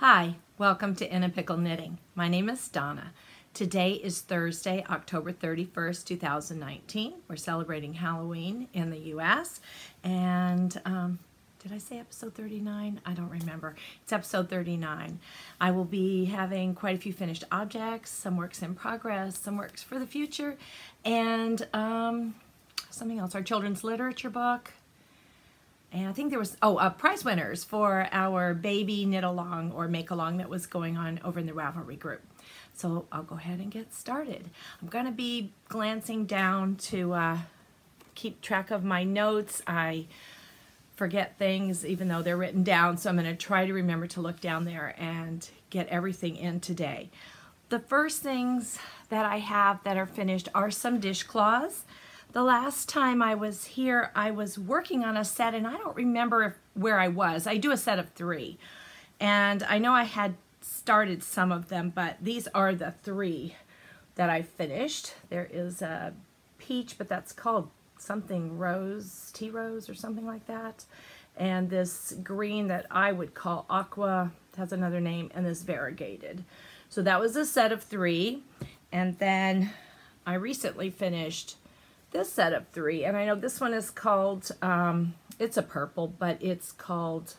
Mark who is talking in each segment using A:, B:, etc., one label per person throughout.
A: Hi, welcome to In a Pickle Knitting. My name is Donna. Today is Thursday, October 31st, 2019. We're celebrating Halloween in the U.S. And um, did I say episode 39? I don't remember. It's episode 39. I will be having quite a few finished objects, some works in progress, some works for the future, and um, something else, our children's literature book, and I think there was, oh, uh, prize winners for our baby knit along or make along that was going on over in the Ravelry group. So I'll go ahead and get started. I'm going to be glancing down to uh, keep track of my notes. I forget things even though they're written down, so I'm going to try to remember to look down there and get everything in today. The first things that I have that are finished are some dishcloths. The last time I was here, I was working on a set, and I don't remember where I was. I do a set of three, and I know I had started some of them, but these are the three that I finished. There is a peach, but that's called something rose, tea rose or something like that. And this green that I would call aqua, has another name, and this variegated. So that was a set of three. And then I recently finished this set of three. And I know this one is called, um, it's a purple, but it's called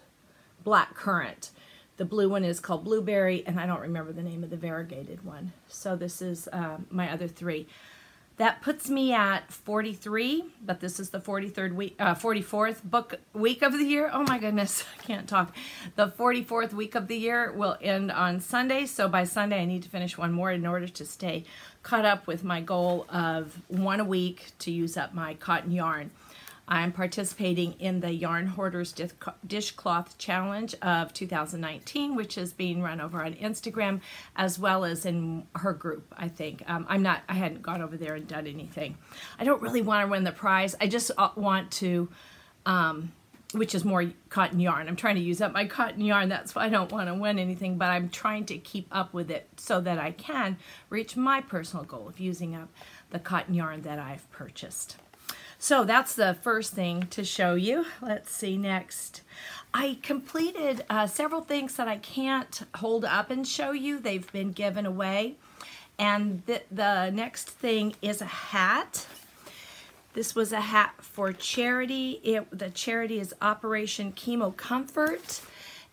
A: Black Currant. The blue one is called Blueberry, and I don't remember the name of the variegated one. So this is uh, my other three. That puts me at 43, but this is the 43rd week, uh, 44th book week of the year. Oh my goodness, I can't talk. The 44th week of the year will end on Sunday, so by Sunday I need to finish one more in order to stay caught up with my goal of one a week to use up my cotton yarn. I'm participating in the Yarn Hoarders Dishcloth Challenge of 2019, which is being run over on Instagram as well as in her group, I think. Um, I'm not, I hadn't gone over there and done anything. I don't really want to win the prize. I just uh, want to, um, which is more cotton yarn. I'm trying to use up my cotton yarn. That's why I don't want to win anything, but I'm trying to keep up with it so that I can reach my personal goal of using up the cotton yarn that I've purchased. So that's the first thing to show you. Let's see next. I completed uh, several things that I can't hold up and show you. They've been given away. And the, the next thing is a hat. This was a hat for charity. It, the charity is Operation Chemo Comfort.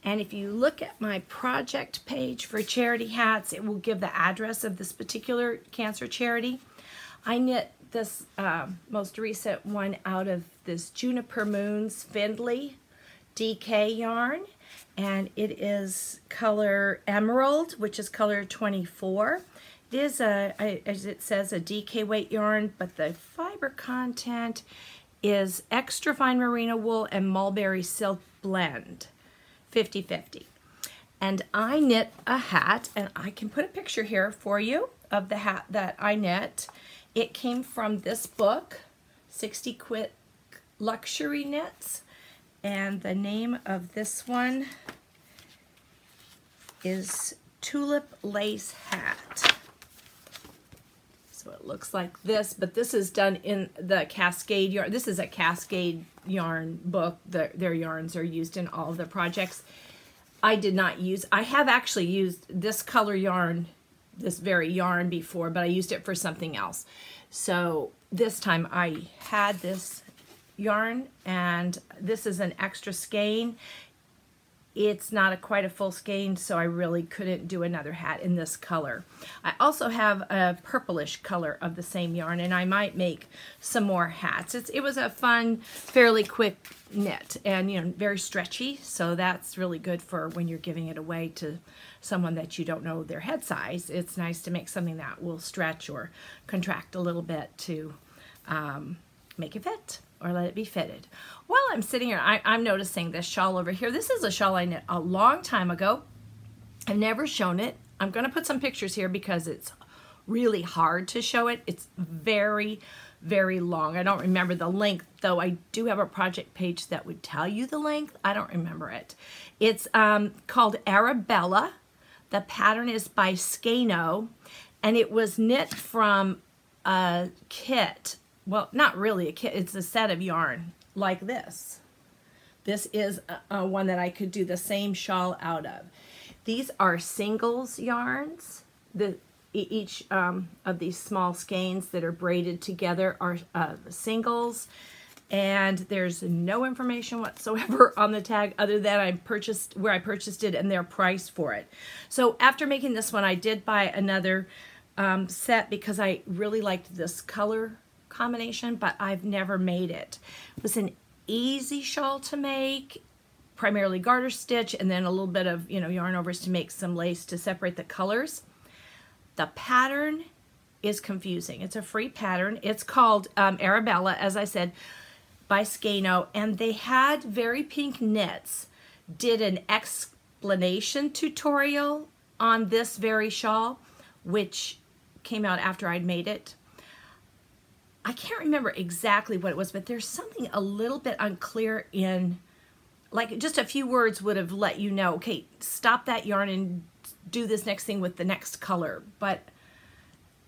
A: And if you look at my project page for charity hats, it will give the address of this particular cancer charity. I knit this uh, most recent one out of this Juniper Moons Findley DK yarn and it is color emerald which is color 24 it is a as it says a DK weight yarn but the fiber content is extra fine merino wool and mulberry silk blend 50-50 and I knit a hat and I can put a picture here for you of the hat that I knit it came from this book, 60 Quick Luxury Knits. And the name of this one is Tulip Lace Hat. So it looks like this, but this is done in the Cascade yarn. This is a Cascade yarn book. The, their yarns are used in all of the projects. I did not use, I have actually used this color yarn this very yarn before, but I used it for something else. So this time I had this yarn and this is an extra skein. It's not a quite a full skein, so I really couldn't do another hat in this color. I also have a purplish color of the same yarn, and I might make some more hats. It's, it was a fun, fairly quick knit, and you know, very stretchy, so that's really good for when you're giving it away to someone that you don't know their head size. It's nice to make something that will stretch or contract a little bit to um, make it fit or let it be fitted. While I'm sitting here, I, I'm noticing this shawl over here. This is a shawl I knit a long time ago. I've never shown it. I'm to put some pictures here because it's really hard to show it. It's very, very long. I don't remember the length, though I do have a project page that would tell you the length. I don't remember it. It's um, called Arabella. The pattern is by Skeino, and it was knit from a kit well, not really a kit, it's a set of yarn like this. This is a, a one that I could do the same shawl out of. These are singles yarns. The each um, of these small skeins that are braided together are uh, singles and there's no information whatsoever on the tag other than I purchased where I purchased it and their price for it. So after making this one, I did buy another um, set because I really liked this color combination, but I've never made it. It was an easy shawl to make, primarily garter stitch, and then a little bit of you know yarn overs to make some lace to separate the colors. The pattern is confusing. It's a free pattern. It's called um, Arabella, as I said by Skeino, and they had Very Pink Knits did an explanation tutorial on this very shawl, which came out after I'd made it. I can't remember exactly what it was, but there's something a little bit unclear in, like just a few words would have let you know, okay, stop that yarn and do this next thing with the next color. But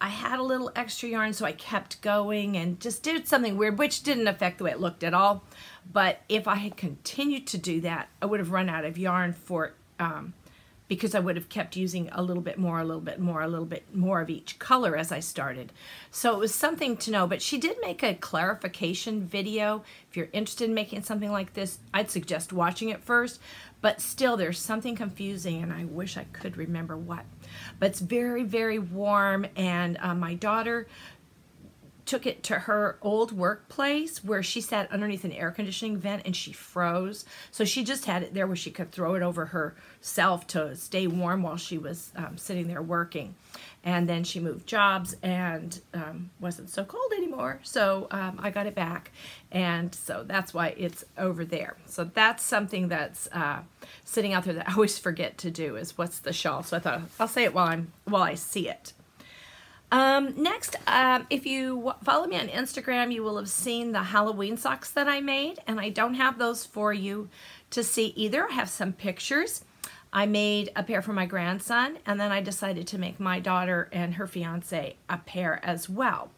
A: I had a little extra yarn, so I kept going and just did something weird, which didn't affect the way it looked at all. But if I had continued to do that, I would have run out of yarn for um, because I would have kept using a little bit more, a little bit more, a little bit more of each color as I started. So it was something to know, but she did make a clarification video. If you're interested in making something like this, I'd suggest watching it first, but still there's something confusing and I wish I could remember what. But it's very, very warm and uh, my daughter took it to her old workplace where she sat underneath an air conditioning vent and she froze. So she just had it there where she could throw it over herself to stay warm while she was um, sitting there working. And then she moved jobs and um, wasn't so cold anymore. So um, I got it back. And so that's why it's over there. So that's something that's uh, sitting out there that I always forget to do is what's the shawl. So I thought I'll say it while I'm while I see it. Um, next, um, if you follow me on Instagram, you will have seen the Halloween socks that I made, and I don't have those for you to see either. I have some pictures. I made a pair for my grandson, and then I decided to make my daughter and her fiance a pair as well.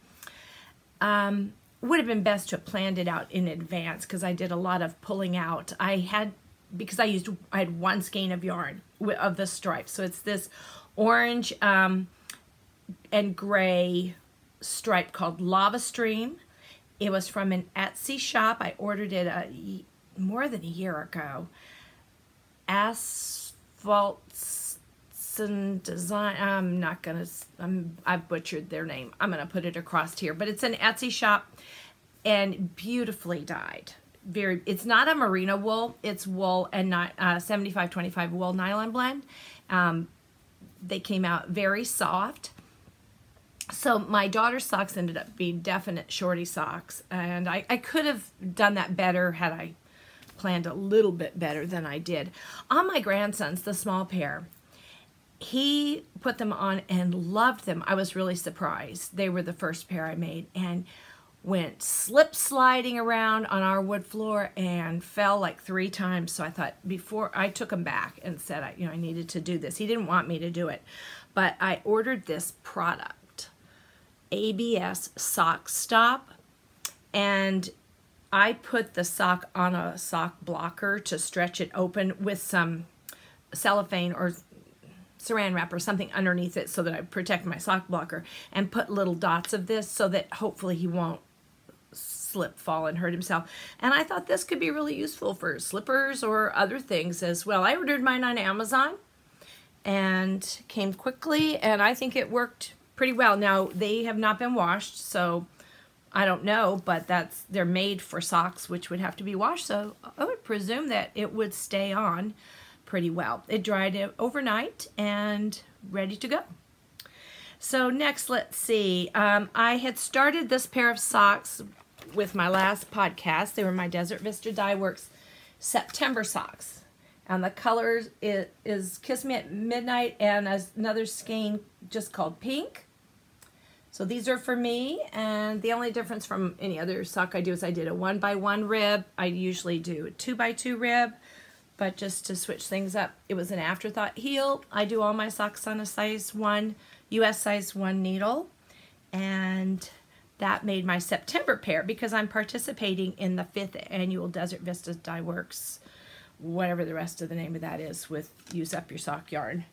A: Um, would have been best to have planned it out in advance because I did a lot of pulling out. I had, because I used, I had one skein of yarn of the stripes. So it's this orange, um, and gray stripe called Lava Stream. It was from an Etsy shop. I ordered it a, more than a year ago. Asphalt Design. I'm not gonna. I'm. I've butchered their name. I'm gonna put it across here. But it's an Etsy shop, and beautifully dyed. Very. It's not a merino wool. It's wool and not uh, 75-25 wool nylon blend. Um, they came out very soft so my daughter's socks ended up being definite shorty socks and I, I could have done that better had I planned a little bit better than I did. On my grandsons, the small pair, he put them on and loved them. I was really surprised. They were the first pair I made and went slip sliding around on our wood floor and fell like three times. So I thought before I took him back and said, I, you know, I needed to do this. He didn't want me to do it, but I ordered this product ABS sock stop and I put the sock on a sock blocker to stretch it open with some cellophane or saran wrap or something underneath it so that I protect my sock blocker and put little dots of this so that hopefully he won't slip, fall, and hurt himself. And I thought this could be really useful for slippers or other things as well. I ordered mine on Amazon and came quickly and I think it worked pretty well. Now, they have not been washed, so I don't know, but that's they're made for socks, which would have to be washed, so I would presume that it would stay on pretty well. It dried overnight and ready to go. So next, let's see. Um, I had started this pair of socks with my last podcast. They were my Desert Vista Dye Works September socks. And the color is, is Kiss Me at Midnight and as another skein just called Pink. So these are for me, and the only difference from any other sock I do is I did a one by one rib. I usually do a two by two rib, but just to switch things up, it was an afterthought heel. I do all my socks on a size one, US size one needle, and that made my September pair because I'm participating in the fifth annual Desert Vista Dye Works whatever the rest of the name of that is with use up your sock yarn.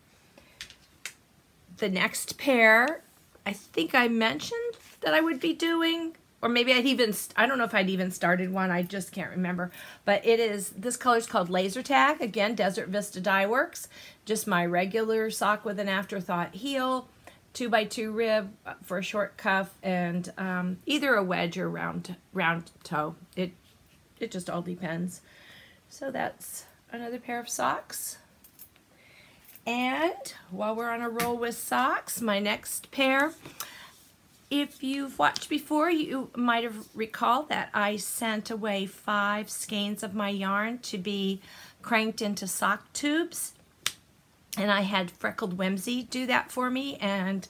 A: The next pair, I think I mentioned that I would be doing, or maybe I'd even, I don't know if I'd even started one, I just can't remember. But it is, this color is called Laser Tag, again, Desert Vista Dye Works. Just my regular sock with an afterthought heel, two by two rib for a short cuff, and um, either a wedge or round, round toe. It, it just all depends. So that's another pair of socks. And while we're on a roll with socks, my next pair, if you've watched before, you might have recalled that I sent away five skeins of my yarn to be cranked into sock tubes. And I had Freckled Whimsy do that for me. And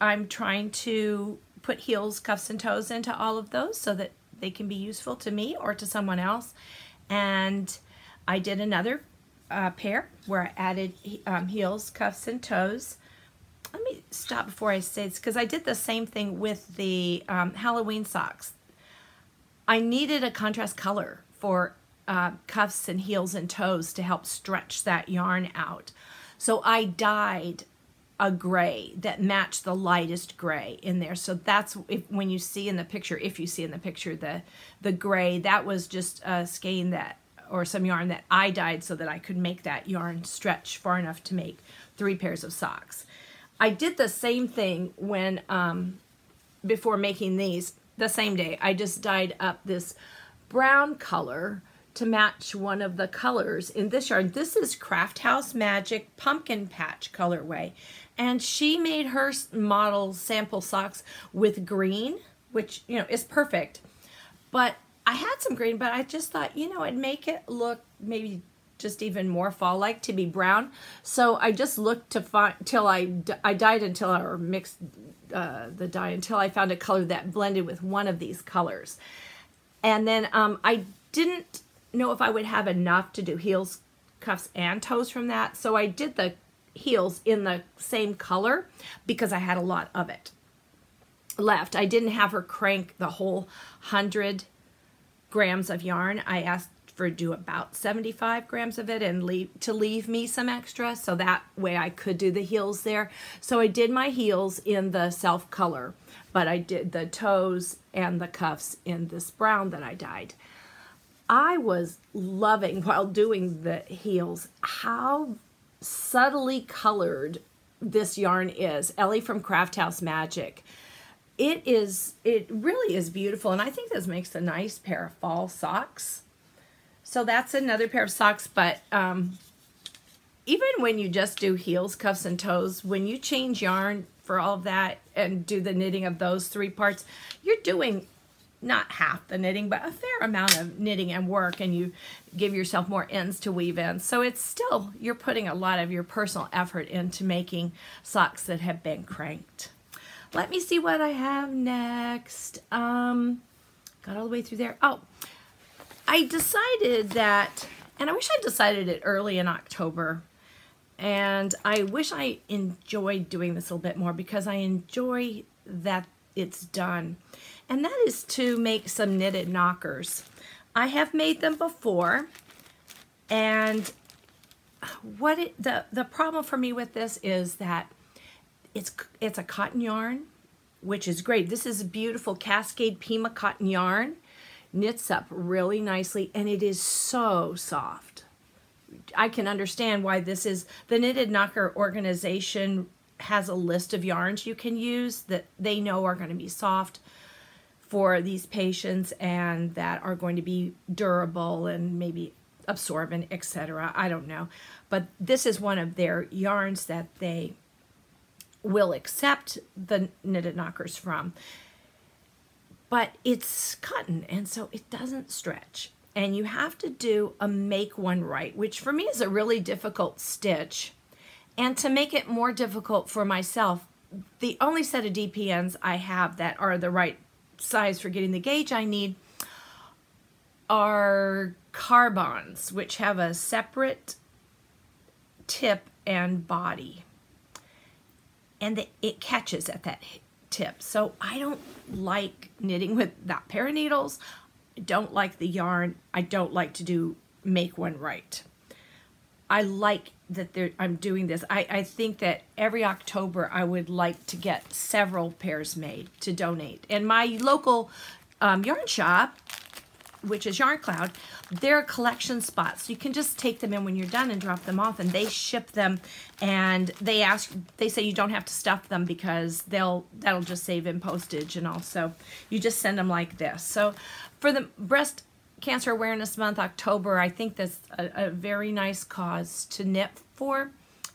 A: I'm trying to put heels, cuffs, and toes into all of those so that they can be useful to me or to someone else. And I did another uh, pair where I added um, heels, cuffs, and toes. Let me stop before I say this because I did the same thing with the um, Halloween socks. I needed a contrast color for uh, cuffs and heels and toes to help stretch that yarn out. So I dyed a gray that matched the lightest gray in there. So that's if, when you see in the picture, if you see in the picture the the gray, that was just a skein that or some yarn that I dyed so that I could make that yarn stretch far enough to make three pairs of socks. I did the same thing when um, before making these the same day. I just dyed up this brown color to match one of the colors in this yarn. This is Craft House Magic Pumpkin Patch colorway and she made her model sample socks with green, which, you know, is perfect. But I had some green, but I just thought, you know, it'd make it look maybe just even more fall-like to be brown. So I just looked to find, till I, I dyed until, I, mixed uh, the dye until I found a color that blended with one of these colors. And then um, I didn't know if I would have enough to do heels, cuffs, and toes from that. So I did the heels in the same color because I had a lot of it left. I didn't have her crank the whole 100 grams of yarn. I asked for do about 75 grams of it and leave to leave me some extra so that way I could do the heels there. So I did my heels in the self color, but I did the toes and the cuffs in this brown that I dyed. I was loving while doing the heels how subtly colored this yarn is. Ellie from Craft House Magic. It is, it really is beautiful, and I think this makes a nice pair of fall socks. So that's another pair of socks, but um, even when you just do heels, cuffs, and toes, when you change yarn for all of that and do the knitting of those three parts, you're doing not half the knitting, but a fair amount of knitting and work, and you give yourself more ends to weave in. So it's still, you're putting a lot of your personal effort into making socks that have been cranked. Let me see what I have next. Um, got all the way through there. Oh, I decided that, and I wish I decided it early in October, and I wish I enjoyed doing this a little bit more because I enjoy that it's done and that is to make some knitted knockers. I have made them before, and what it, the the problem for me with this is that it's it's a cotton yarn, which is great. This is a beautiful Cascade Pima cotton yarn, knits up really nicely, and it is so soft. I can understand why this is the Knitted Knocker organization has a list of yarns you can use that they know are going to be soft for these patients and that are going to be durable and maybe absorbent, etc. I don't know. But this is one of their yarns that they will accept the knitted knockers from. But it's cotton and so it doesn't stretch. And you have to do a make one right, which for me is a really difficult stitch. And to make it more difficult for myself, the only set of DPNs I have that are the right size for getting the gauge I need are Karbonz, which have a separate tip and body. And the, it catches at that tip. So I don't like knitting with that pair of needles. I don't like the yarn. I don't like to do make one right. I like that I'm doing this. I, I think that every October I would like to get several pairs made to donate. And my local um, yarn shop, which is Yarn Cloud, they're collection spots. You can just take them in when you're done and drop them off and they ship them and they ask, they say you don't have to stuff them because they'll, that'll just save in postage and also you just send them like this. So for the breast Cancer Awareness Month, October, I think that's a, a, very nice cause to knit for.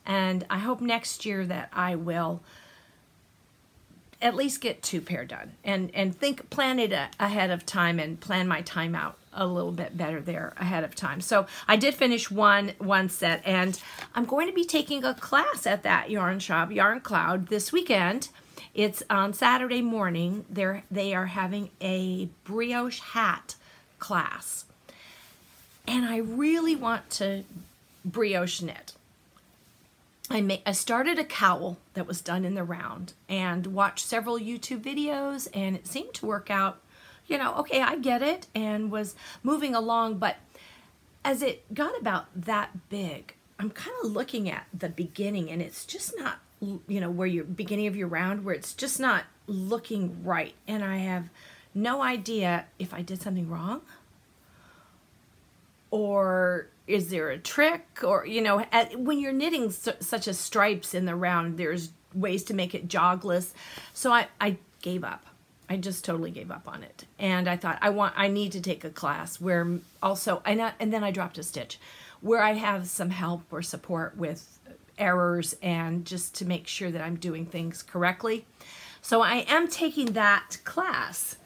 A: And I hope next year that I will at least get two pair done and, and think, plan it ahead of time and plan my time out a little bit better there ahead of time. So I did finish one, one set and I'm going to be taking a class at that yarn shop, Yarn Cloud, this weekend. It's on Saturday morning. They're, they are having a brioche hat class. And I really want to brioche knit. I, made, I started a cowl that was done in the round and watched several YouTube videos and it seemed to work out, you know, okay, I get it and was moving along, but as it got about that big, I'm kind of looking at the beginning and it's just not, you know, where you're beginning of your round where it's just not looking right. And I have no idea if I did something wrong or is there a trick? Or you know at, when you're knitting su such as stripes in the round there's ways to make it jogless. So I, I gave up. I just totally gave up on it. And I thought I want I need to take a class where also and, I, and then I dropped a stitch where I have some help or support with errors and just to make sure that I'm doing things correctly. So I am taking that class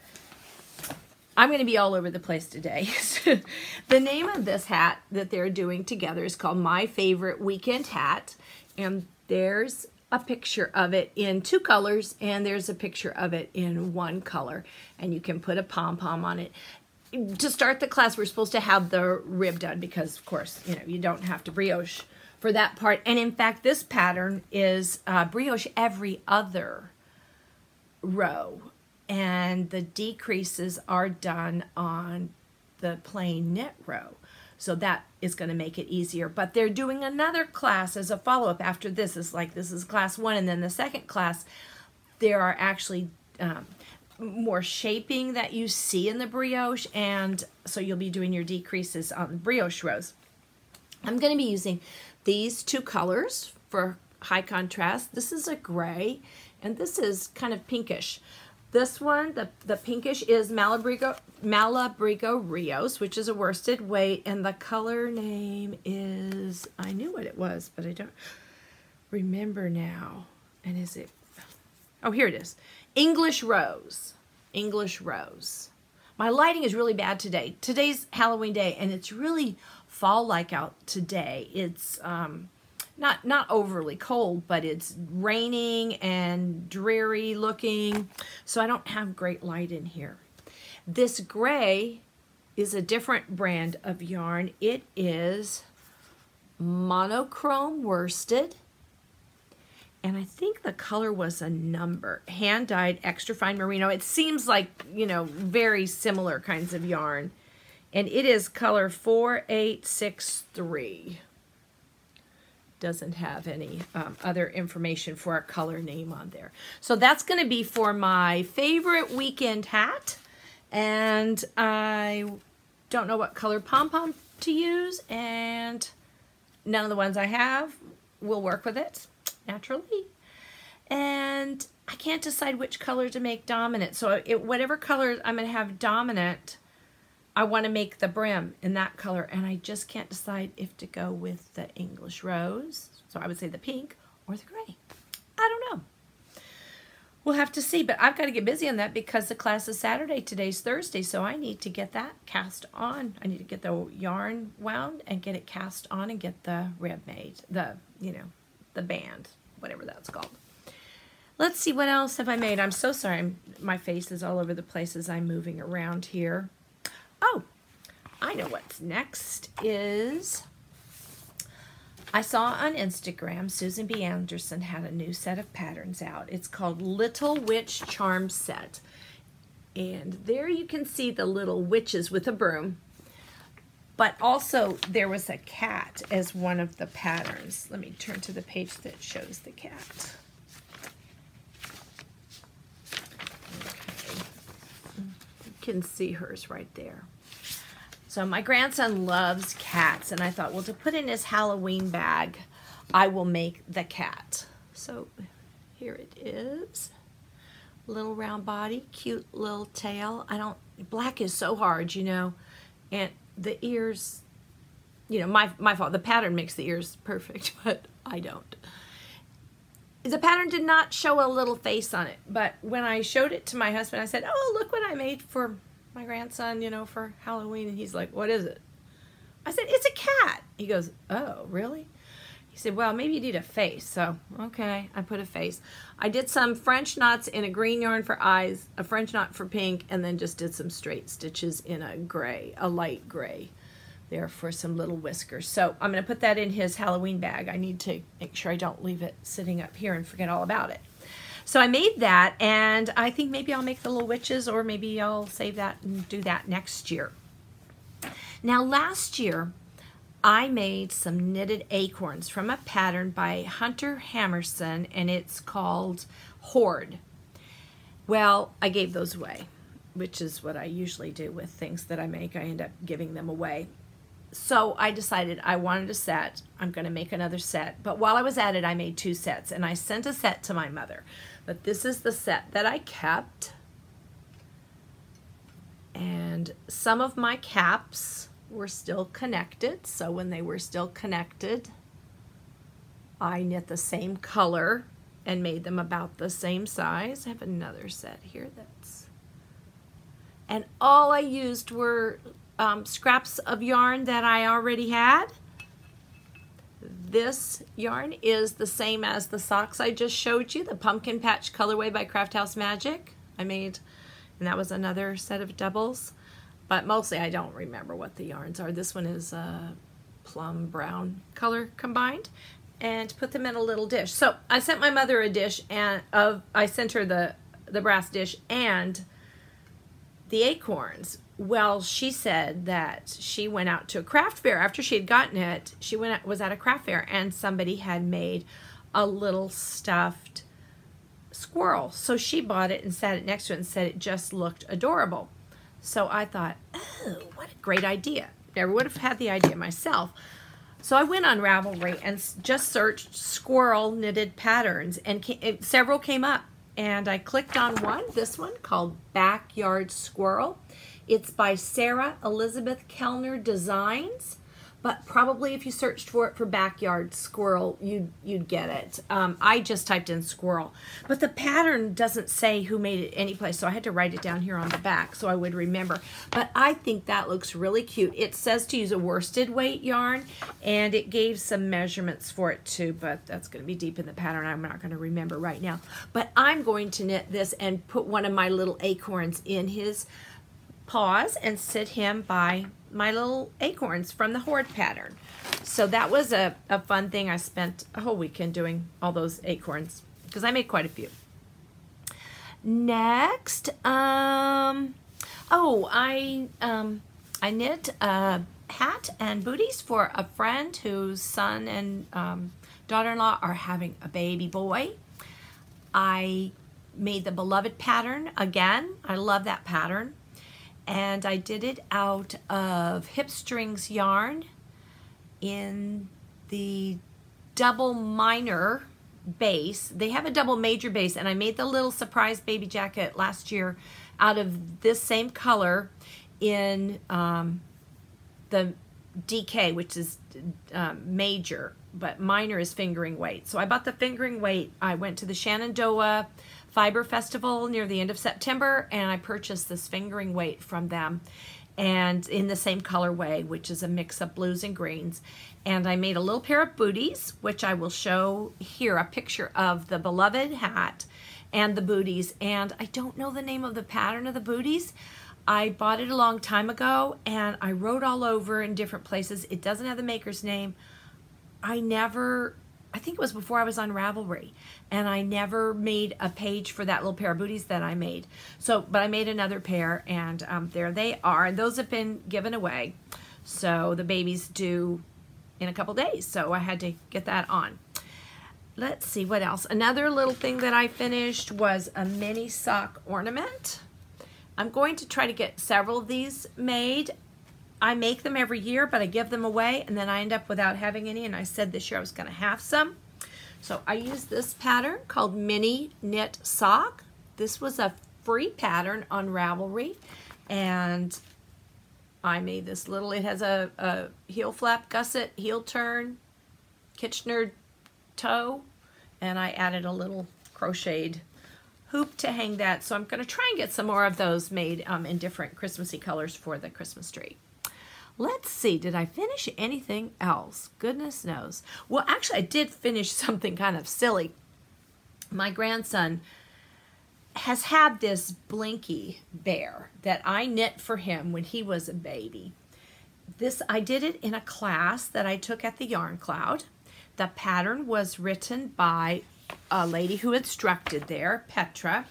A: I'm going to be all over the place today. the name of this hat that they're doing together is called My Favorite Weekend Hat. And there's a picture of it in two colors and there's a picture of it in one color. And you can put a pom-pom on it. To start the class, we're supposed to have the rib done because, of course, you know, you don't have to brioche for that part. And in fact, this pattern is uh, brioche every other row and the decreases are done on the plain knit row. So that is going to make it easier. But they're doing another class as a follow-up after this. It's like this is class one. And then the second class, there are actually um, more shaping that you see in the brioche. And so you'll be doing your decreases on the brioche rows. I'm going to be using these two colors for high contrast. This is a gray and this is kind of pinkish. This one, the, the pinkish, is Malabrigo, Malabrigo Rios, which is a worsted weight, and the color name is, I knew what it was, but I don't remember now. And is it, oh, here it is. English Rose. English Rose. My lighting is really bad today. Today's Halloween day, and it's really fall-like out today. It's, um, not not overly cold, but it's raining and dreary looking, so I don't have great light in here. This gray is a different brand of yarn. It is monochrome worsted, and I think the color was a number. Hand-dyed extra fine merino. It seems like, you know, very similar kinds of yarn. And it is color 4863 doesn't have any um, other information for a color name on there. So that's going to be for my favorite weekend hat. And I don't know what color pom-pom to use. And none of the ones I have will work with it, naturally. And I can't decide which color to make dominant. So it, whatever color I'm going to have dominant, I want to make the brim in that color and I just can't decide if to go with the English rose, so I would say the pink, or the gray. I don't know. We'll have to see, but I've got to get busy on that because the class is Saturday, today's Thursday, so I need to get that cast on. I need to get the yarn wound and get it cast on and get the rib made, the, you know, the band, whatever that's called. Let's see, what else have I made? I'm so sorry, I'm, my face is all over the place as I'm moving around here. Oh, I know what's next is I saw on Instagram Susan B. Anderson had a new set of patterns out. It's called Little Witch Charm Set. And there you can see the little witches with a broom. But also there was a cat as one of the patterns. Let me turn to the page that shows the cat. Okay. You can see hers right there. So my grandson loves cats, and I thought, well, to put in his Halloween bag, I will make the cat. So here it is. Little round body, cute little tail. I don't, black is so hard, you know, and the ears, you know, my, my fault. The pattern makes the ears perfect, but I don't. The pattern did not show a little face on it, but when I showed it to my husband, I said, oh, look what I made for my grandson, you know, for Halloween. And he's like, what is it? I said, it's a cat. He goes, oh, really? He said, well, maybe you need a face. So, okay, I put a face. I did some French knots in a green yarn for eyes, a French knot for pink, and then just did some straight stitches in a gray, a light gray there for some little whiskers. So I'm going to put that in his Halloween bag. I need to make sure I don't leave it sitting up here and forget all about it. So I made that, and I think maybe I'll make the little witches, or maybe I'll save that and do that next year. Now, last year, I made some knitted acorns from a pattern by Hunter Hammersen, and it's called Hoard. Well, I gave those away, which is what I usually do with things that I make. I end up giving them away. So I decided I wanted a set. I'm going to make another set. But while I was at it, I made two sets, and I sent a set to my mother. But this is the set that I kept. And some of my caps were still connected. So when they were still connected, I knit the same color and made them about the same size. I have another set here that's... And all I used were um, scraps of yarn that I already had this yarn is the same as the socks I just showed you, the Pumpkin Patch Colorway by Craft House Magic. I made, and that was another set of doubles. But mostly I don't remember what the yarns are. This one is a plum brown color combined and put them in a little dish. So I sent my mother a dish and of I sent her the the brass dish and the acorns well, she said that she went out to a craft fair after she had gotten it. She went was at a craft fair and somebody had made a little stuffed squirrel. So she bought it and sat it next to it and said it just looked adorable. So I thought, oh, what a great idea. Never would have had the idea myself. So I went on Ravelry and just searched squirrel knitted patterns and came, several came up. And I clicked on one, this one called Backyard Squirrel. It's by Sarah Elizabeth Kellner Designs, but probably if you searched for it for backyard squirrel, you'd, you'd get it. Um, I just typed in squirrel, but the pattern doesn't say who made it anyplace, so I had to write it down here on the back so I would remember. But I think that looks really cute. It says to use a worsted weight yarn, and it gave some measurements for it too, but that's going to be deep in the pattern. I'm not going to remember right now. But I'm going to knit this and put one of my little acorns in his paws and sit him by my little acorns from the Hoard pattern. So that was a, a fun thing. I spent a whole weekend doing all those acorns because I made quite a few. Next, um, oh, I, um, I knit a hat and booties for a friend whose son and um, daughter-in-law are having a baby boy. I made the beloved pattern again. I love that pattern and I did it out of Hipstrings yarn in the double minor base. They have a double major base and I made the little surprise baby jacket last year out of this same color in um, the DK, which is um, major, but minor is fingering weight. So I bought the fingering weight. I went to the Shenandoah Fiber Festival near the end of September, and I purchased this fingering weight from them and in the same colorway, which is a mix of blues and greens. And I made a little pair of booties, which I will show here, a picture of the beloved hat and the booties. And I don't know the name of the pattern of the booties. I bought it a long time ago and I wrote all over in different places. It doesn't have the maker's name. I never I think it was before I was on Ravelry, and I never made a page for that little pair of booties that I made. So, but I made another pair, and um, there they are. And those have been given away. So the babies due in a couple days, so I had to get that on. Let's see what else. Another little thing that I finished was a mini sock ornament. I'm going to try to get several of these made. I make them every year, but I give them away, and then I end up without having any, and I said this year I was going to have some. So I used this pattern called Mini Knit Sock. This was a free pattern on Ravelry, and I made this little, it has a, a heel flap gusset, heel turn, Kitchener toe, and I added a little crocheted hoop to hang that. So I'm going to try and get some more of those made um, in different Christmassy colors for the Christmas tree. Let's see, did I finish anything else? Goodness knows. Well, actually, I did finish something kind of silly. My grandson has had this Blinky bear that I knit for him when he was a baby. This I did it in a class that I took at the Yarn Cloud. The pattern was written by a lady who instructed there, Petra,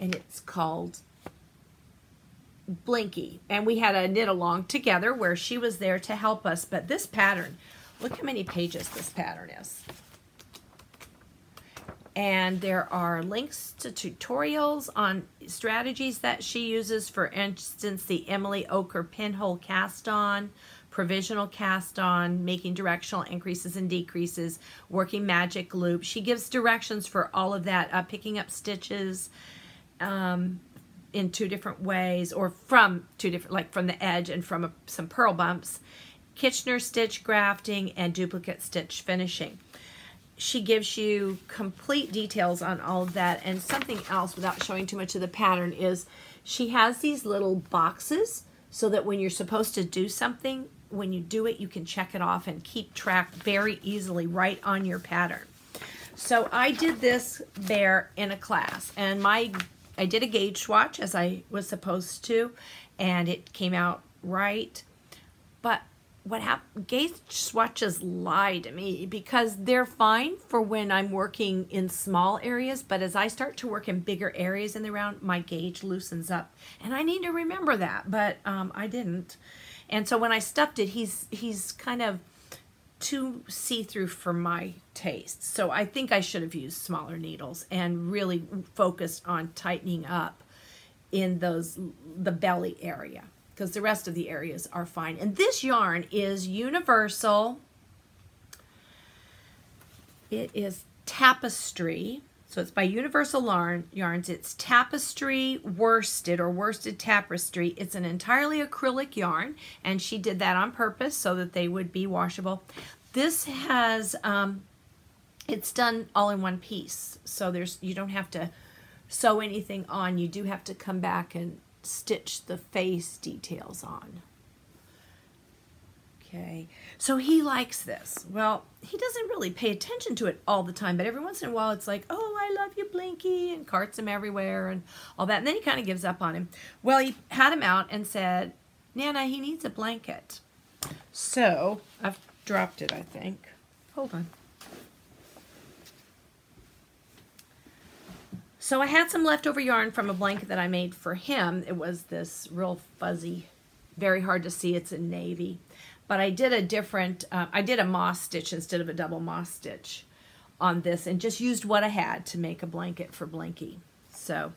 A: and it's called Blinky. And we had a knit along together where she was there to help us. But this pattern, look how many pages this pattern is. And there are links to tutorials on strategies that she uses. For instance, the Emily Ocker pinhole cast on, provisional cast on, making directional increases and decreases, working magic loop. She gives directions for all of that, uh, picking up stitches, um, in two different ways or from two different like from the edge and from a, some purl bumps Kitchener stitch grafting and duplicate stitch finishing. She gives you complete details on all of that and something else without showing too much of the pattern is she has these little boxes so that when you're supposed to do something when you do it you can check it off and keep track very easily right on your pattern. So I did this there in a class and my I did a gauge swatch as I was supposed to, and it came out right. But what happened, gauge swatches lie to me because they're fine for when I'm working in small areas, but as I start to work in bigger areas in the round, my gauge loosens up. And I need to remember that, but um, I didn't. And so when I stuffed it, he's, he's kind of too see-through for my taste. So I think I should have used smaller needles and really focused on tightening up in those the belly area because the rest of the areas are fine. And this yarn is universal. It is tapestry. So it's by Universal Yarns. It's tapestry worsted or worsted tapestry. It's an entirely acrylic yarn, and she did that on purpose so that they would be washable. This has, um, it's done all in one piece. So there's you don't have to sew anything on. You do have to come back and stitch the face details on. Okay, so he likes this. Well, he doesn't really pay attention to it all the time, but every once in a while it's like, oh, I love you, Blinky, and carts him everywhere and all that. And then he kind of gives up on him. Well, he had him out and said, Nana, he needs a blanket. So I've dropped it, I think. Hold on. So I had some leftover yarn from a blanket that I made for him. It was this real fuzzy, very hard to see. It's in navy but I did a different, uh, I did a moss stitch instead of a double moss stitch on this and just used what I had to make a blanket for Blinky. So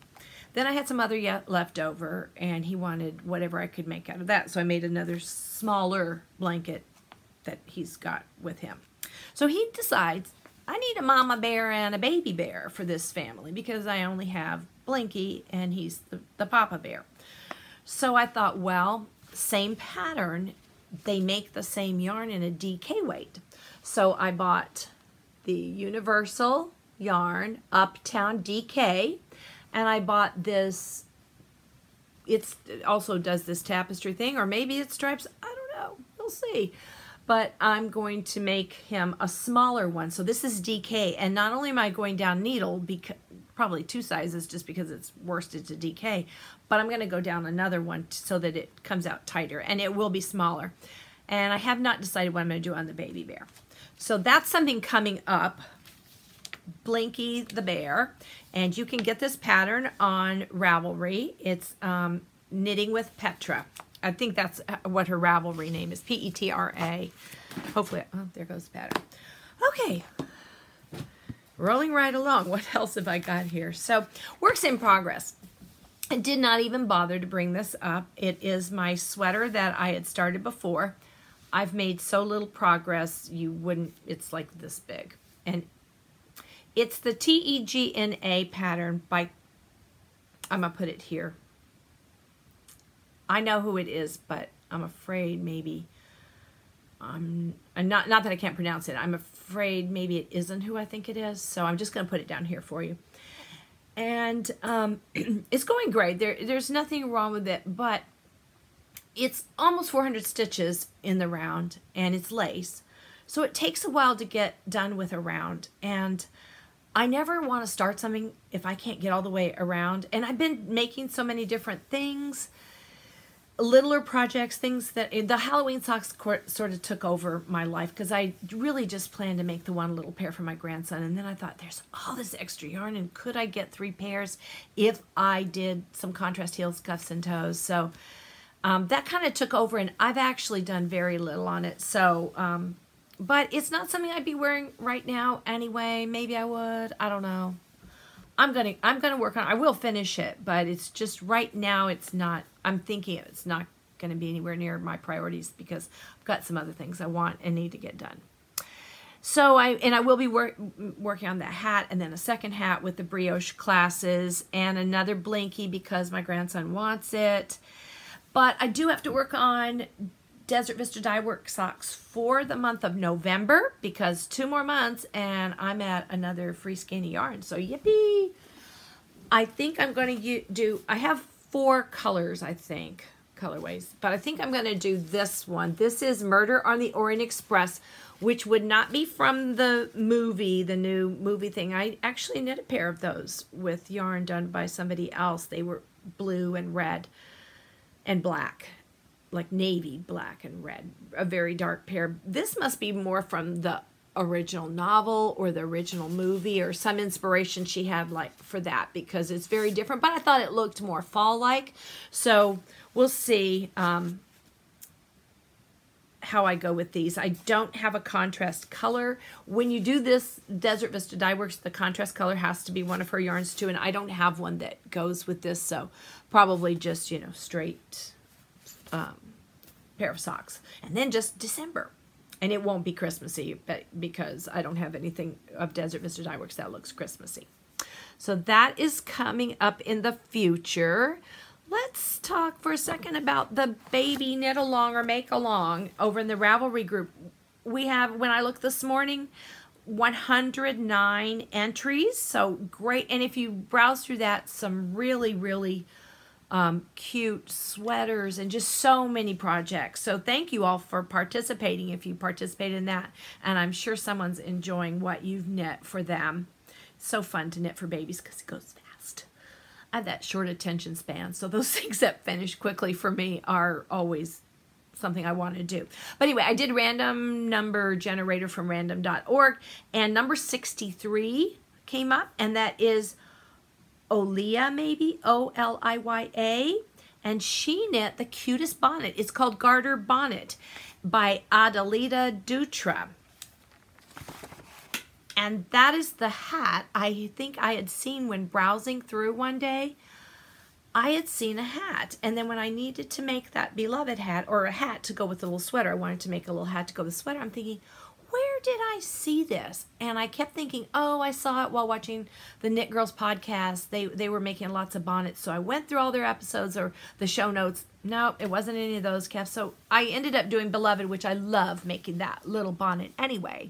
A: then I had some other left over and he wanted whatever I could make out of that. So I made another smaller blanket that he's got with him. So he decides, I need a mama bear and a baby bear for this family because I only have Blinky and he's the, the papa bear. So I thought, well, same pattern they make the same yarn in a DK weight. So I bought the Universal yarn Uptown DK and I bought this it's it also does this tapestry thing or maybe it stripes I don't know we'll see but I'm going to make him a smaller one so this is DK and not only am I going down needle because probably two sizes just because it's worsted to DK, but I'm going to go down another one so that it comes out tighter and it will be smaller. And I have not decided what I'm going to do on the baby bear. So that's something coming up. Blinky the Bear. And you can get this pattern on Ravelry. It's um, Knitting with Petra. I think that's uh, what her Ravelry name is. P-E-T-R-A. Hopefully, oh, there goes the pattern. Okay. Rolling right along. What else have I got here? So, works in progress. I did not even bother to bring this up. It is my sweater that I had started before. I've made so little progress, you wouldn't, it's like this big. And it's the T-E-G-N-A pattern by, I'm to put it here. I know who it is, but I'm afraid maybe, I'm, I'm not, not that I can't pronounce it. I'm afraid maybe it isn't who I think it is. So I'm just going to put it down here for you and um, it's going great. There, there's nothing wrong with it, but it's almost 400 stitches in the round, and it's lace. So it takes a while to get done with a round, and I never want to start something if I can't get all the way around. And I've been making so many different things littler projects, things that the Halloween socks court, sort of took over my life because I really just planned to make the one little pair for my grandson. And then I thought, there's all this extra yarn, and could I get three pairs if I did some contrast heels, cuffs, and toes? So um, that kind of took over, and I've actually done very little on it. So, um, but it's not something I'd be wearing right now anyway. Maybe I would. I don't know. I'm gonna I'm gonna work on. I will finish it, but it's just right now. It's not. I'm thinking it's not to be anywhere near my priorities because I've got some other things I want and need to get done. So I and I will be work, working on that hat and then a second hat with the brioche classes and another blinky because my grandson wants it. But I do have to work on Desert Vista Dye Work socks for the month of November because two more months and I'm at another free skein yarn. So yippee! I think I'm going to do, I have four colors, I think, colorways, but I think I'm going to do this one. This is Murder on the Orient Express, which would not be from the movie, the new movie thing. I actually knit a pair of those with yarn done by somebody else. They were blue and red and black like navy, black, and red, a very dark pair. This must be more from the original novel or the original movie or some inspiration she had like for that because it's very different. But I thought it looked more fall like so we'll see um, how I go with these. I don't have a contrast color. When you do this Desert Vista Dye Works the contrast color has to be one of her yarns too and I don't have one that goes with this. So probably just you know straight um, pair of socks. And then just December. And it won't be Christmassy but because I don't have anything of Desert Vista Dye Works that looks Christmassy. So that is coming up in the future. Let's talk for a second about the baby knit along or make along over in the Ravelry group. We have, when I looked this morning, 109 entries. So great. And if you browse through that, some really, really um, cute sweaters and just so many projects. So thank you all for participating if you participate in that. And I'm sure someone's enjoying what you've knit for them. It's so fun to knit for babies because it goes fast. I have that short attention span. So those things that finish quickly for me are always something I want to do. But anyway, I did random number generator from random.org and number 63 came up and that is Oliya, maybe, O-L-I-Y-A. And she knit the cutest bonnet. It's called Garter Bonnet by Adelita Dutra. And that is the hat I think I had seen when browsing through one day. I had seen a hat. And then when I needed to make that beloved hat, or a hat to go with the little sweater, I wanted to make a little hat to go with the sweater, I'm thinking, where did I see this? And I kept thinking, oh, I saw it while watching the Knit Girls podcast. They, they were making lots of bonnets. So I went through all their episodes or the show notes. No, it wasn't any of those, Kev. So I ended up doing Beloved, which I love making that little bonnet anyway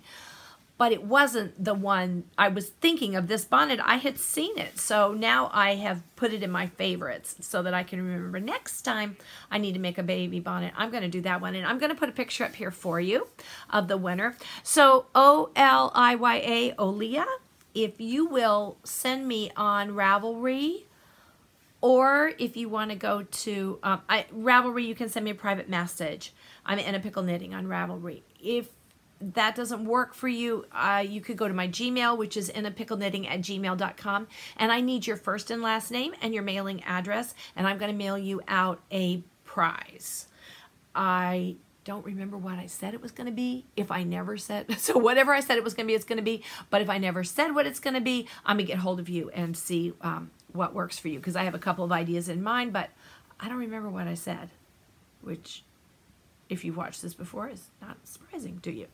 A: but it wasn't the one I was thinking of this bonnet. I had seen it. So now I have put it in my favorites so that I can remember next time I need to make a baby bonnet. I'm going to do that one. And I'm going to put a picture up here for you of the winner. So O-L-I-Y-A, Oliya, if you will send me on Ravelry or if you want to go to um, I, Ravelry, you can send me a private message. I'm in a pickle knitting on Ravelry. If that doesn't work for you, uh, you could go to my Gmail, which is inapickleknitting at gmail.com. And I need your first and last name and your mailing address. And I'm going to mail you out a prize. I don't remember what I said it was going to be. If I never said, so whatever I said it was going to be, it's going to be. But if I never said what it's going to be, I'm going to get hold of you and see um, what works for you because I have a couple of ideas in mind, but I don't remember what I said, which, if you've watched this before, is not surprising to you.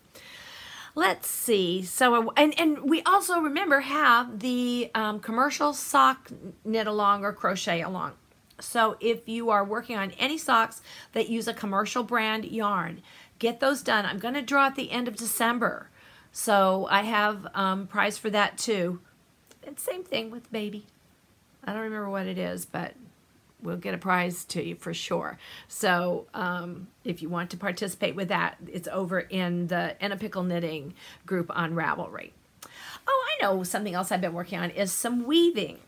A: Let's see. So, and, and we also remember have the um, commercial sock knit along or crochet along. So if you are working on any socks that use a commercial brand yarn, get those done. I'm going to draw at the end of December. So I have um, prize for that too. And same thing with baby. I don't remember what it is, but we'll get a prize to you for sure. So um, if you want to participate with that, it's over in the In a Pickle Knitting group on Ravelry. Oh, I know something else I've been working on is some weaving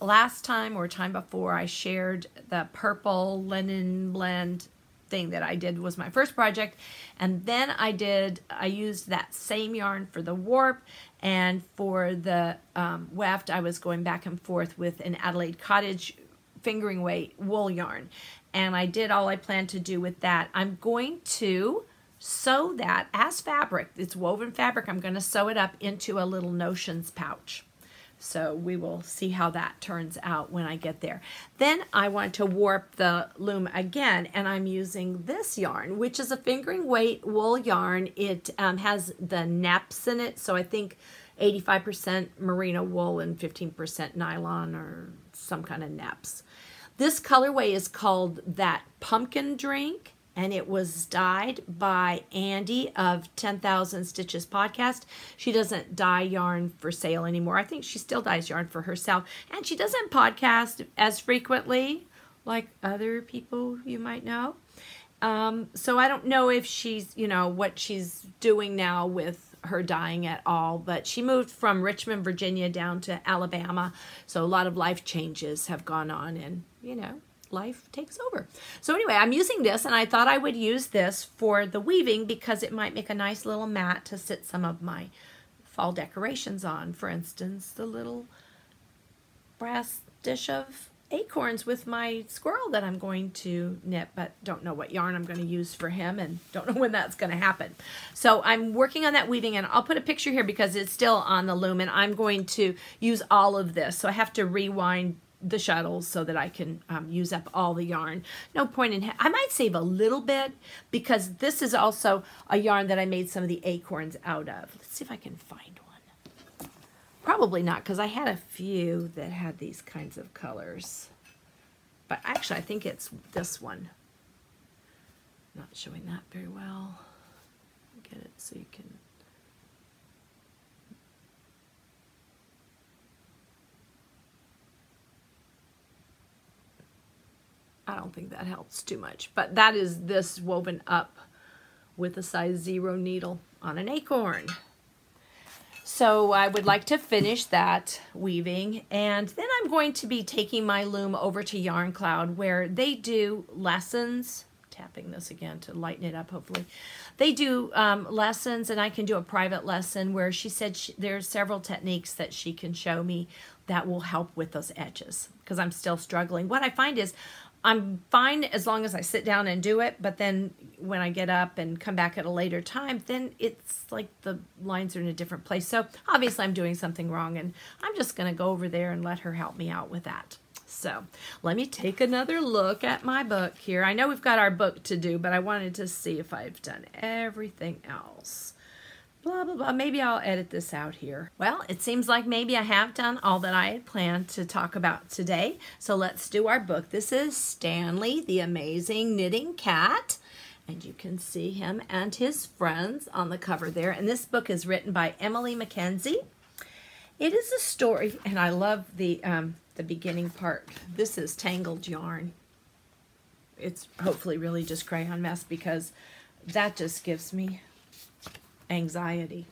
A: last time or time before I shared the purple linen blend thing that I did was my first project. And then I did I used that same yarn for the warp and for the um, weft. I was going back and forth with an Adelaide Cottage fingering weight wool yarn. And I did all I planned to do with that. I'm going to sew that as fabric. It's woven fabric. I'm going to sew it up into a little notions pouch so we will see how that turns out when I get there. Then I want to warp the loom again, and I'm using this yarn, which is a fingering weight wool yarn. It um, has the naps in it, so I think 85% merino wool and 15% nylon or some kind of naps. This colorway is called that pumpkin drink and it was dyed by Andy of 10,000 Stitches podcast. She doesn't dye yarn for sale anymore. I think she still dyes yarn for herself, and she doesn't podcast as frequently like other people you might know. Um, so I don't know if she's, you know, what she's doing now with her dying at all, but she moved from Richmond, Virginia down to Alabama. So a lot of life changes have gone on, and, you know, life takes over. So anyway, I'm using this and I thought I would use this for the weaving because it might make a nice little mat to sit some of my fall decorations on. For instance, the little brass dish of acorns with my squirrel that I'm going to knit, but don't know what yarn I'm going to use for him and don't know when that's going to happen. So I'm working on that weaving and I'll put a picture here because it's still on the loom and I'm going to use all of this. So I have to rewind the shuttles so that I can um, use up all the yarn. No point in, I might save a little bit because this is also a yarn that I made some of the acorns out of. Let's see if I can find one. Probably not because I had a few that had these kinds of colors. But actually I think it's this one. Not showing that very well. Get it so you can I don't think that helps too much. But that is this woven up with a size zero needle on an acorn. So I would like to finish that weaving and then I'm going to be taking my loom over to Yarn Cloud where they do lessons tapping this again to lighten it up hopefully they do um, lessons and I can do a private lesson where she said she, there's several techniques that she can show me that will help with those edges because I'm still struggling what I find is I'm fine as long as I sit down and do it, but then when I get up and come back at a later time, then it's like the lines are in a different place. So obviously I'm doing something wrong and I'm just going to go over there and let her help me out with that. So let me take another look at my book here. I know we've got our book to do, but I wanted to see if I've done everything else blah, blah, blah. Maybe I'll edit this out here. Well, it seems like maybe I have done all that I had planned to talk about today. So let's do our book. This is Stanley, the Amazing Knitting Cat. And you can see him and his friends on the cover there. And this book is written by Emily MacKenzie. It is a story, and I love the, um, the beginning part. This is Tangled Yarn. It's hopefully really just crayon mess because that just gives me anxiety.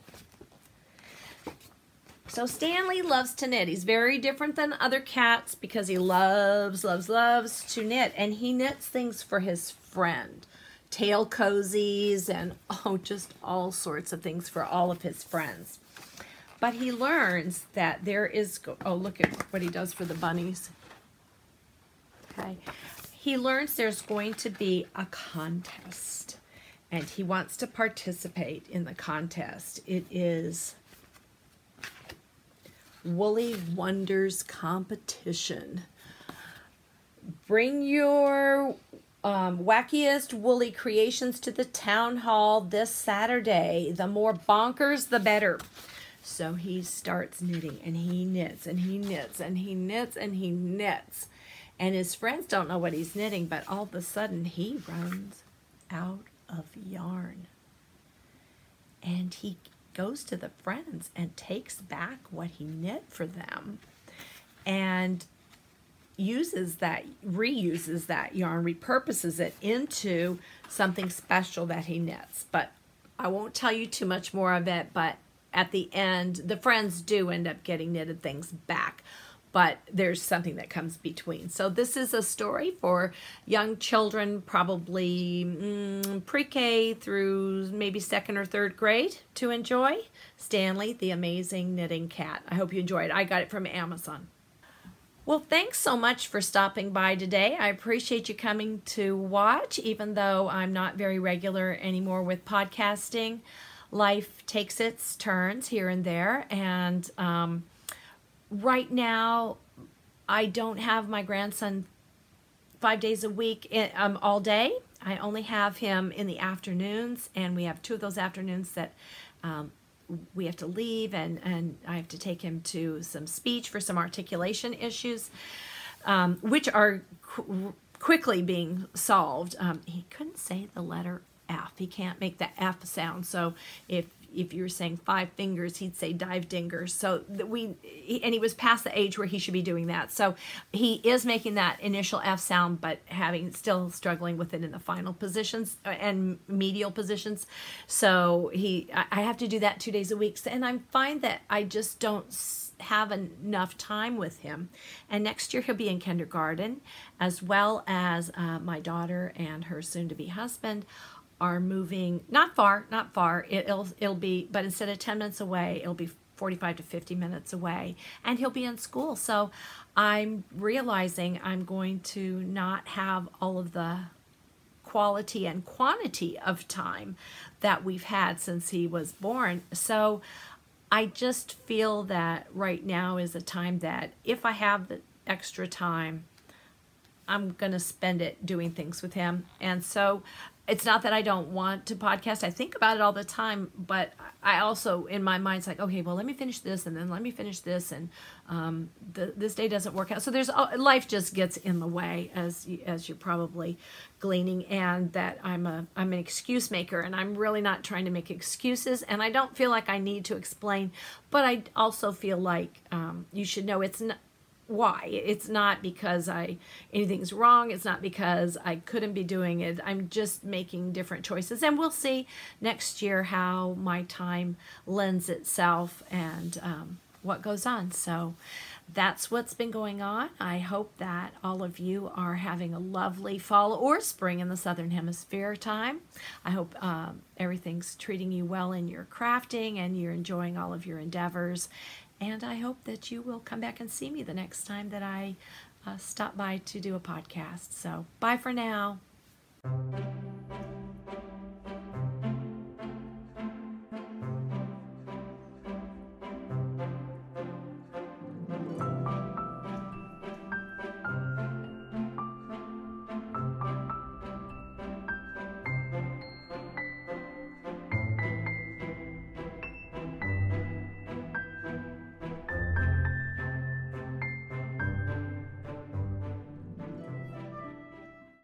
A: So Stanley loves to knit. He's very different than other cats because he loves, loves, loves to knit. And he knits things for his friend. Tail cozies and oh, just all sorts of things for all of his friends. But he learns that there is, oh, look at what he does for the bunnies. Okay. he learns there's going to be a contest and he wants to participate in the contest. It is Woolly Wonders competition. Bring your um, wackiest woolly creations to the town hall this Saturday. The more bonkers, the better. So he starts knitting and he knits and he knits and he knits and he knits. And his friends don't know what he's knitting, but all of a sudden he runs out of yarn. And he goes to the friends and takes back what he knit for them and uses that, reuses that yarn, repurposes it into something special that he knits. But I won't tell you too much more of it, but at the end, the friends do end up getting knitted things back but there's something that comes between. So this is a story for young children, probably mm, pre-K through maybe second or third grade to enjoy. Stanley, the Amazing Knitting Cat. I hope you enjoyed. It. I got it from Amazon. Well, thanks so much for stopping by today. I appreciate you coming to watch, even though I'm not very regular anymore with podcasting. Life takes its turns here and there, and um, right now, I don't have my grandson five days a week um, all day. I only have him in the afternoons, and we have two of those afternoons that um, we have to leave, and, and I have to take him to some speech for some articulation issues, um, which are qu quickly being solved. Um, he couldn't say the letter F. He can't make the F sound. So if if you were saying five fingers, he'd say dive dingers. So we, and he was past the age where he should be doing that. So he is making that initial F sound, but having still struggling with it in the final positions uh, and medial positions. So he, I have to do that two days a week. And I find that I just don't have enough time with him. And next year he'll be in kindergarten, as well as uh, my daughter and her soon-to-be husband are moving not far, not far. It, will it'll be, but instead of 10 minutes away, it'll be 45 to 50 minutes away, and he'll be in school. So I'm realizing I'm going to not have all of the quality and quantity of time that we've had since he was born. So I just feel that right now is a time that if I have the extra time, I'm going to spend it doing things with him. And so it's not that I don't want to podcast. I think about it all the time, but I also, in my mind, it's like, okay, well, let me finish this, and then let me finish this, and um, the, this day doesn't work out. So there's life just gets in the way, as as you're probably gleaning, and that I'm a I'm an excuse maker, and I'm really not trying to make excuses, and I don't feel like I need to explain, but I also feel like um, you should know it's not why. It's not because I anything's wrong. It's not because I couldn't be doing it. I'm just making different choices. And we'll see next year how my time lends itself and um, what goes on. So that's what's been going on. I hope that all of you are having a lovely fall or spring in the Southern Hemisphere time. I hope um, everything's treating you well in your crafting and you're enjoying all of your endeavors. And I hope that you will come back and see me the next time that I uh, stop by to do a podcast. So bye for now.